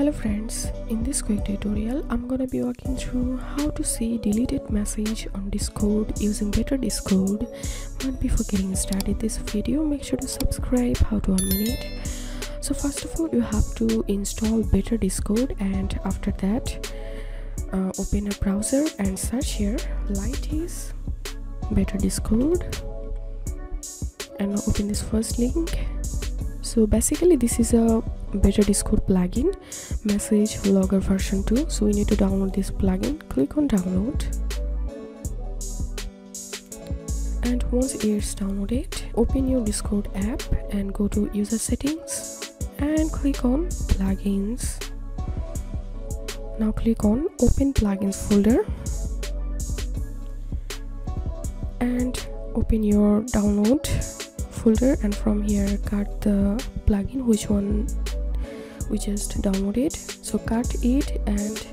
hello friends in this quick tutorial i'm gonna be walking through how to see deleted message on discord using better discord. But before getting started this video make sure to subscribe How To 1 Minute. So first of all you have to install better discord and after that uh, open a browser and search here. Lightys better discord. And open this first link so basically this is a better discord plugin message logger version 2 so we need to download this plugin. Click on download. And once it's downloaded open your discord app and go to user settings and click on plugins. Now click on open plugins folder and open your download folder and from here cut the plugin which one we just downloaded. So cut it and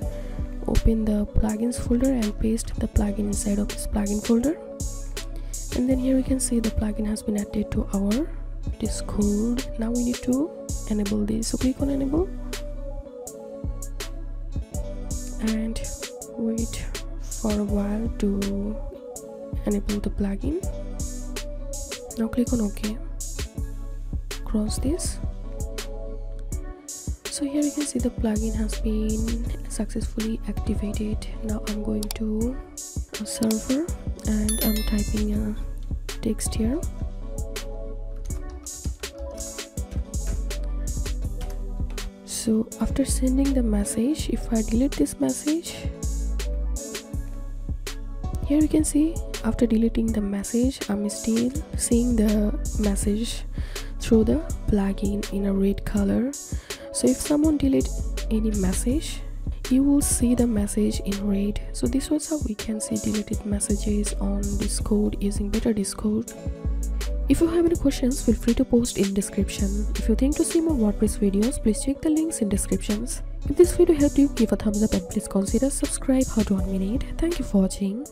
open the plugins folder and paste the plugin inside of this plugin folder. And then here we can see the plugin has been added to our discord. Now we need to enable this. So click on enable. And wait for a while to enable the plugin now click on ok. Cross this. So here you can see the plugin has been successfully activated. Now i'm going to a server and i'm typing a text here. So after sending the message if i delete this message here you can see after deleting the message i'm still seeing the message through the plugin in a red color. So if someone delete any message you will see the message in red. So this was how we can see deleted messages on discord using better discord. If you have any questions feel free to post in description. If you think to see more wordpress videos please check the links in descriptions. If this video helped you give a thumbs up and please consider subscribe. How To 1 Minute thank you for watching